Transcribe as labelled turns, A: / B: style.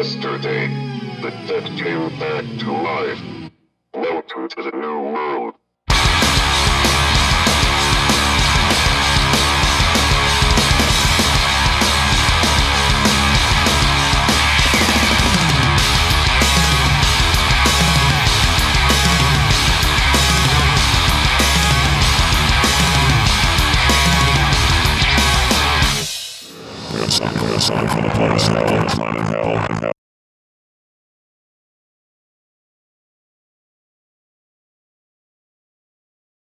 A: Yesterday, the dead came back to life. Welcome to the new world.
B: It's on. for the planet hell, planet hell, and hell.